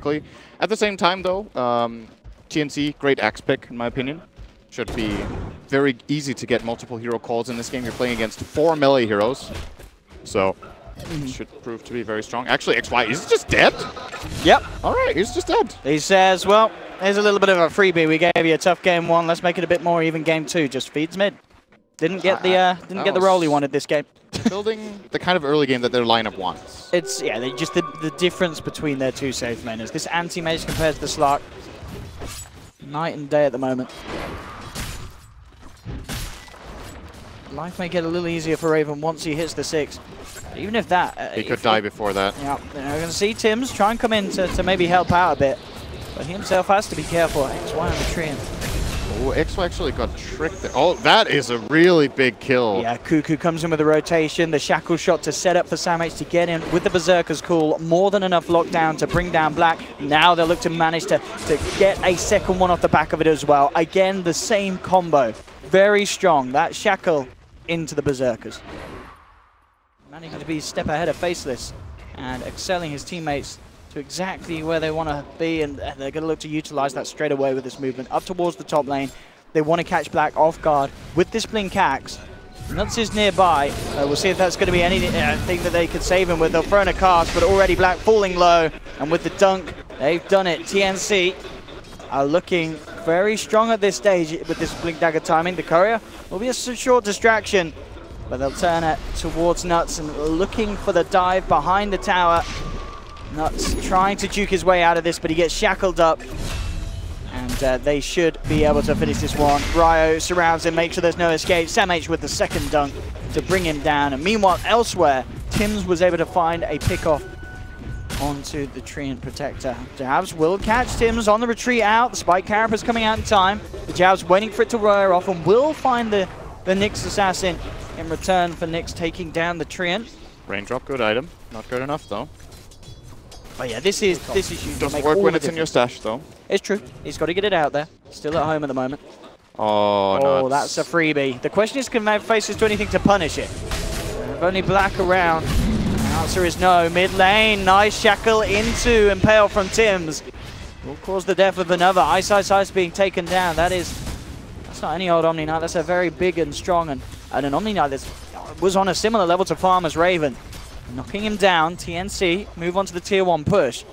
quickly. At the same time, though, um, TNC, great axe pick, in my opinion. Should be very easy to get multiple hero calls in this game. You're playing against four melee heroes. So, should prove to be very strong. Actually, XY, he's just dead? Yep. All right, he's just dead. He says, well, here's a little bit of a freebie. We gave you a tough game one. Let's make it a bit more even game two. Just feeds mid. Didn't get the uh, didn't get the role he wanted this game. Building the kind of early game that their lineup wants. It's yeah, they just the, the difference between their two safe laners. This anti-mage compared to the Slark, night and day at the moment. Life may get a little easier for Raven once he hits the six. Even if that, uh, He if could die before that. Yeah, you know, we're going to see Tim's try and come in to, to maybe help out a bit. But he himself has to be careful. XY on the tree. Oh, XY actually got tricked there. Oh, that is a really big kill. Yeah, Kuku comes in with a rotation. The shackle shot to set up for Sam H to get in with the Berserker's Call. More than enough lockdown to bring down Black. Now they'll look to manage to, to get a second one off the back of it as well. Again, the same combo. Very strong. That shackle into the Berserkers. Managing to be step ahead of Faceless and excelling his teammates to exactly where they want to be, and they're going to look to utilize that straight away with this movement up towards the top lane. They want to catch Black off guard with this Blink Axe. Nuts is nearby. Uh, we'll see if that's going to be anything uh, that they could save him with. They'll throw in a cast, but already Black falling low. And with the dunk, they've done it. TNC are looking very strong at this stage with this Blink Dagger timing. The Courier will be a short distraction, but they'll turn it towards Nuts and looking for the dive behind the tower. Nuts trying to juke his way out of this, but he gets shackled up. And uh, they should be able to finish this one. Ryo surrounds him, make sure there's no escape. Sam H with the second dunk to bring him down. And meanwhile, elsewhere, Tims was able to find a pick-off onto the Treant Protector. Jabs will catch Tims on the retreat out. The Spike Carapace coming out in time. The Jabs waiting for it to wear off and will find the, the Nyx Assassin in return for Nyx taking down the Treant. Raindrop, good item. Not good enough, though. But yeah, this is this is huge. Doesn't work when it's in your stash, though. It's true. He's got to get it out there. Still at home at the moment. Oh, no. Oh, that's a freebie. The question is, can Mad Faces do anything to punish it? If only Black around. The answer is no. Mid lane, nice shackle into Impale from Tims. Will cause the death of another. Ice Ice Ice being taken down. That is, that's not any old Omni Knight. That's a very big and strong and, and an Omni Knight that was on a similar level to Farmer's Raven. Knocking him down. TNC move on to the tier one push.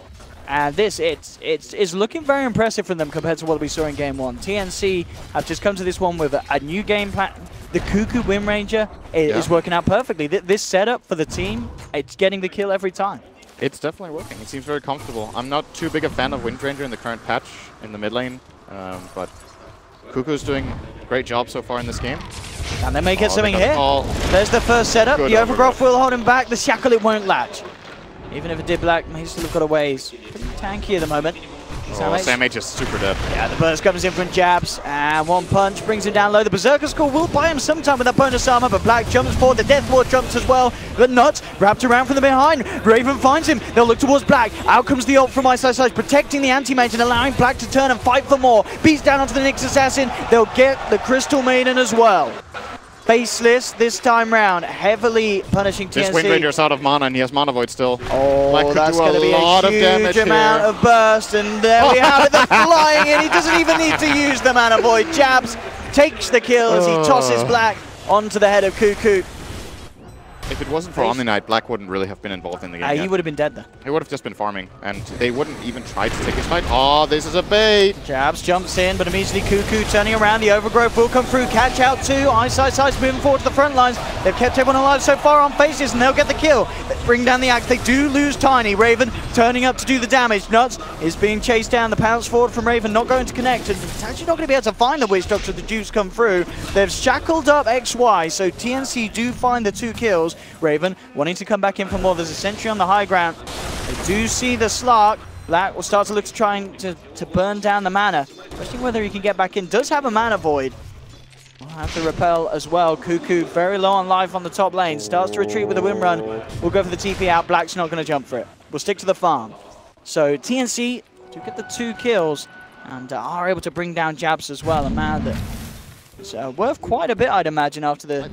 And this, it's, it's, it's looking very impressive from them compared to what we saw in game one. TNC have just come to this one with a, a new game plan. The Kuku Wind Ranger is, Yeah. working out perfectly. Th- This setup for the team, it's getting the kill every time. It's definitely working. It seems very comfortable. I'm not too big a fan of Windranger in the current patch in the mid lane, um, but Kuku's doing a great job so far in this game. And they may get Oh, something here. all- There's the first setup. Good the overgrowth will hold him back. The shackle, it won't latch. Even if it did black, may still have got a ways. Pretty tanky at the moment. Oh, Sam H is super dead. Yeah, the burst comes in from jabs, and one punch brings him down low. The Berserker's Call will buy him some time with that bonus armor, but Black jumps forward. The Death Ward jumps as well, but Nuts wrapped around from the behind. Raven finds him. They'll look towards Black. Out comes the ult from Ice Ice Ice, protecting the anti-mage and allowing Black to turn and fight for more. Beats down onto the Nyx Assassin. They'll get the Crystal Maiden as well. Faceless this time round, heavily punishing This TNC. Windranger's out of mana and he has Mana Void still. Oh, Black that's going to be a of huge amount here. of burst, and there we have it. They're flying in. He doesn't even need to use the mana void. Jabs takes the kill as he tosses Black onto the head of Cuckoo. If it wasn't for Omni Knight, Black wouldn't really have been involved in the game. Uh, he would have been dead there. He would have just been farming, and they wouldn't even try to take his fight. Oh, this is a bait! Jabs jumps in, but immediately Kuku turning around. The overgrowth will come through. Catch out two. Ice Ice Ice moving forward to the front lines. They've kept everyone alive so far on faces, and they'll get the kill. Bring down the axe. They do lose Tiny. Raven turning up to do the damage. Nuts is being chased down. The pounce forward from Raven not going to connect. And it's actually not going to be able to find the Witch Doctor. The Juice come through. They've shackled up XY, so TNC do find the two kills. Raven wanting to come back in for more. There's a sentry on the high ground. They do see the Slark. Black will start to look to try and to, to burn down the mana. Questioning whether he can get back in. Does have a mana void. Will have to repel as well. Kuku very low on life on the top lane. Starts to retreat with a Wind Run. We'll go for the TP out. Black's not going to jump for it. We'll stick to the farm. So TNC do get the two kills and uh, are able to bring down Jabs as well. A man that So worth quite a bit, I'd imagine, after the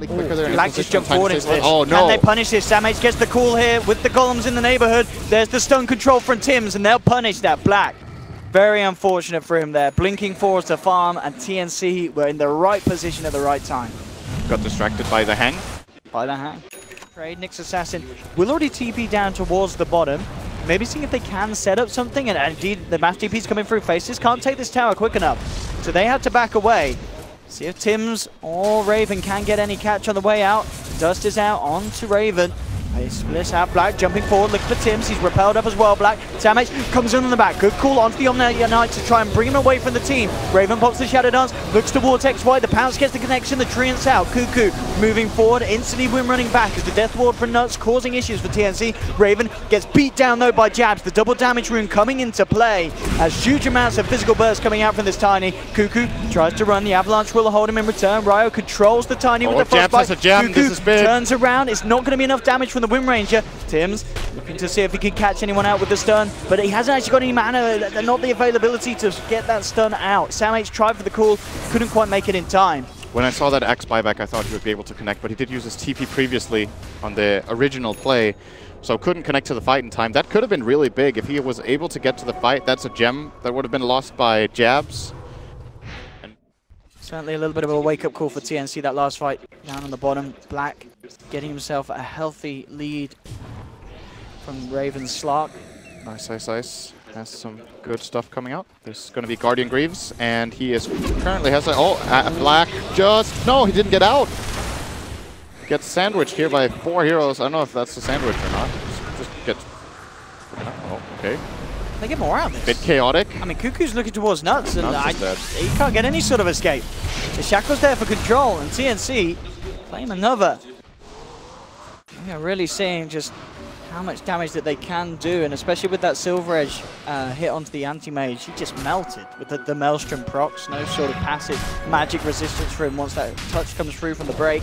Black just jumped forward into this. Oh, Can they punish this? Samh gets the call here with the golems in the neighborhood. There's the stun control from Tims, and they'll punish that Black. Very unfortunate for him there. Blinking forwards to farm, and TNC were in the right position at the right time. Got distracted by the hang. By the hang. Trade, Nyx Assassin will already TP down towards the bottom. Maybe seeing if they can set up something, and indeed the mass TP's coming through. Faces can't take this tower quick enough, so they had to back away. See if Tims or Raven can get any catch on the way out. Dust is out onto Raven. They split out Black, jumping forward, looking for Tims. He's repelled up as well, Black. Samh comes in on the back. Good call onto the Omnia Knight to try and bring him away from the team. Raven pops the Shadow Dance, looks towards XY. The Pounce gets the connection, the Treant's out. Kuku moving forward, instantly win running back as the Death Ward from Nuts causing issues for TNC. Raven gets beat down though by Jabs. The double damage rune coming into play as huge amounts of physical burst coming out from this Tiny. Kuku tries to run, the Avalanche will hold him in return. Ryo controls the Tiny Oh, with the Jabs Frostbite. has a jam, Kuku this is turns around, it's not going to be enough damage from the Windranger. Tims looking to see if he can catch anyone out with the stun, but he hasn't actually got any mana, not the availability to get that stun out. Sam H tried for the call, couldn't quite make it in time. When I saw that X buyback, I thought he would be able to connect, but he did use his TP previously on the original play, so couldn't connect to the fight in time. That could have been really big if he was able to get to the fight. That's a gem that would have been lost by jabs. Certainly a little bit of a wake-up call for TNC that last fight down on the bottom. Black getting himself a healthy lead from Raven Slark. Nice, nice, nice. Has some good stuff coming out. There's going to be Guardian Greaves, and he is currently has a oh uh, Black just no, he didn't get out. Gets sandwiched here by four heroes. I don't know if that's a sandwich or not. Just, just gets. Oh, okay. They get more out of this. Bit chaotic. I mean, Kuku's looking towards Nuts, and Nuts I, he can't get any sort of escape. The Shackle's there for control, and TNC claim another. Are really seeing just how much damage that they can do, and especially with that Silver Edge uh, hit onto the Anti-Mage, he just melted with the, the Maelstrom procs, no sort of passive magic resistance for him once that touch comes through from the break.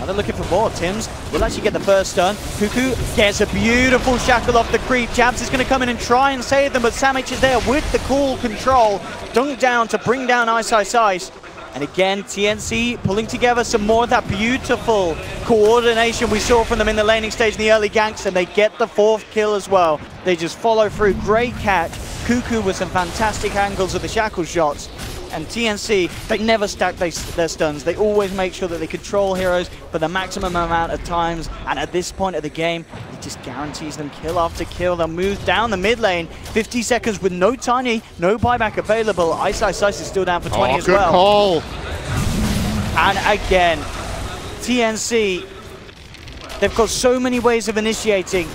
Now they're looking for more. Tims will actually get the first stun. Kuku gets a beautiful shackle off the creep. Jabs is going to come in and try and save them, but Samich is there with the cool control. Dunk down to bring down Ice Ice Ice. And again, TNC pulling together some more of that beautiful coordination we saw from them in the laning stage in the early ganks, and they get the fourth kill as well. They just follow through. Great catch. Kuku with some fantastic angles of the shackle shots. And TNC, they never stack they, their stuns. They always make sure that they control heroes for the maximum amount of times. And at this point of the game, it just guarantees them kill after kill. They'll move down the mid lane. 50 seconds with no tiny, no buyback available. Ice Ice Ice is still down for 20 oh, as good well. call. And again, TNC, they've got so many ways of initiating,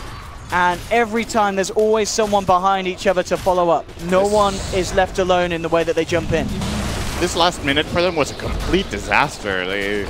and every time there's always someone behind each other to follow up. No This- one is left alone in the way that they jump in. This last minute for them was a complete disaster. They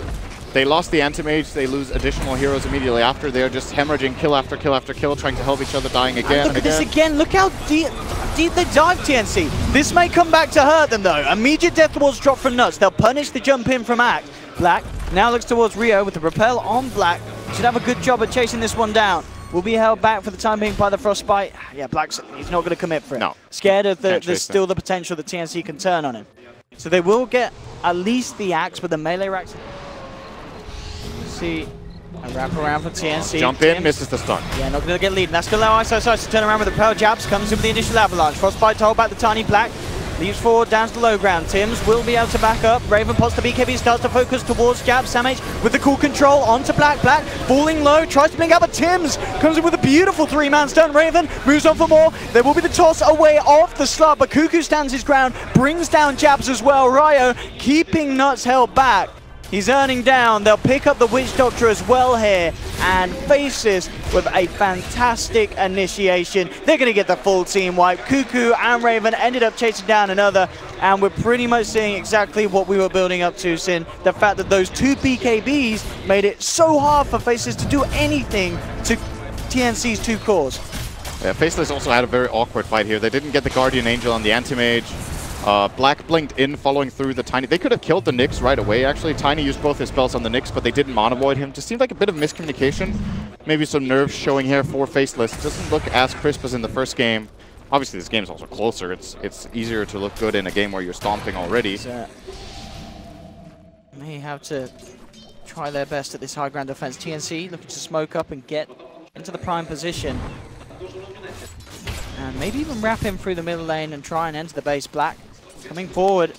they lost the anti-mage, they lose additional heroes immediately after. They're just hemorrhaging kill after kill after kill, trying to help each other, dying again and and, look at this again. again. Look how deep, deep they dive, TNC. This may come back to hurt them, though. Immediate death towards drop from Nuts. They'll punish the jump in from Act. Black now looks towards Rio with the repel on Black. Should have a good job at chasing this one down. Will be held back for the time being by the Frostbite. Yeah, Black's he's not going to commit for it. No. Scared of the, there's still the potential that TNC can turn on him. So they will get at least the axe, but the melee racks. See a wrap around for TNC. Jump in, Tim- misses the stun. yeah, not going to get lead. And that's going to allow Ice to turn around with the Pearl Jabs. Comes in with the initial avalanche. Frostbite to hold back the Tiny Black. Leaves forward down to the low ground. Tims will be able to back up. Raven pots the BKB, starts to focus towards Jab. Samh with the cool control onto Black. Black falling low, tries to blink out, but Tims comes in with a beautiful three-man stun. Raven moves on for more. There will be the toss away off the slot, but Kuku stands his ground, brings down Jabs as well. Ryo keeping Nuts held back. He's earning down. They'll pick up the Witch Doctor as well here and Faces with a fantastic initiation. They're going to get the full team wipe. Kuku and Raven ended up chasing down another, and we're pretty much seeing exactly what we were building up to, Sin. The fact that those two BKBs made it so hard for Faces to do anything to TNC's two cores. Yeah, Faceless also had a very awkward fight here. They didn't get the Guardian Angel on the anti-mage. Uh, Black blinked in, following through the Tiny. They could have killed the Nyx right away, actually. Tiny used both his spells on the Nyx, but they didn't Mana Void him. Just seemed like a bit of miscommunication. Maybe some nerves showing here for Faceless. Doesn't look as crisp as in the first game. Obviously, this game is also closer. It's it's easier to look good in a game where you're stomping already. May have to try their best at this high ground defense. TNC looking to smoke up and get into the prime position. And maybe even wrap him through the middle lane and try and enter the base. Black coming forward.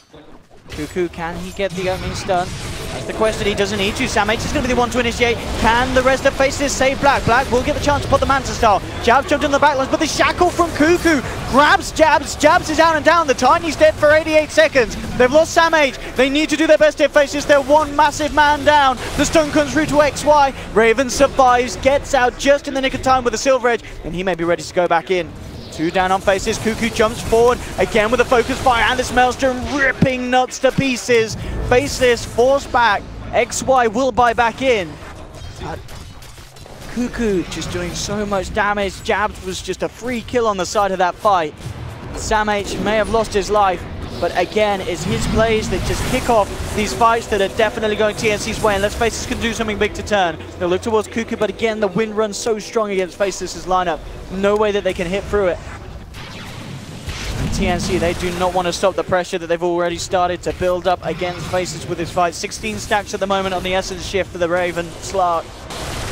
Kuku, can he get the um, opening stun? That's the question he doesn't need to. Sam H is going to be the one to initiate. Can the rest of Faceless save Black? Black will get the chance to put the Manta Star. Jabs jumped in the backlines, but the shackle from Kuku grabs Jabs. Jabs is out and down. The Tiny's dead for 88 seconds. They've lost Sam H. They need to do their best to Faceless. They're one massive man down. The stun comes through to XY. Raven survives, gets out just in the nick of time with the Silver Edge, and he may be ready to go back in. Two down on faces. Kuku jumps forward again with a focus fire, and this Maelstrom ripping nuts to pieces. Faceless forced back. XY will buy back in. But Kuku just doing so much damage. Jabs was just a free kill on the side of that fight. Sam H may have lost his life, but again, it's his plays that just kick off these fights that are definitely going TNC's way. And let's face it, can do something big to turn. They'll look towards Kuku, but again, the wind runs so strong against Faceless's lineup. No way that they can hit through it. And TNC, they do not want to stop the pressure that they've already started to build up against Faces with this fight. 16 stacks at the moment on the Essence shift for the Raven. Slark,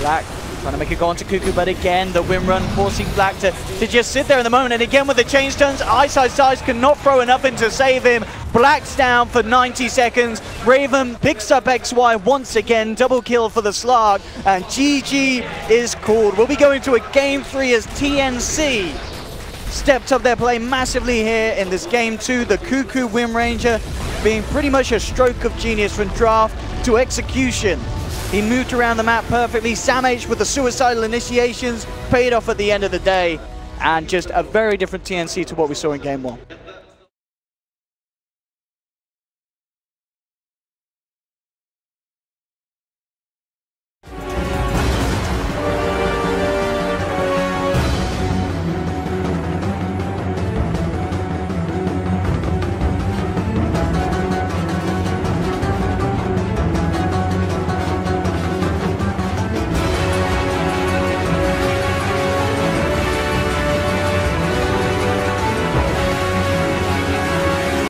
Black, trying to make it go on to Kuku, but again, the Wind Run forcing Black to, to just sit there in the moment. And again, with the change turns, Ice Ice Ice cannot throw enough in to save him. Black's down for 90 seconds. Raven picks up XY once again. Double kill for the Slark. And GG is called. We'll be going to a game three as TNC stepped up their play massively here in this game two. The Kuku Wind Ranger being pretty much a stroke of genius from draft to execution. He moved around the map perfectly. Sam H with the suicidal initiations paid off at the end of the day. And just a very different TNC to what we saw in game one.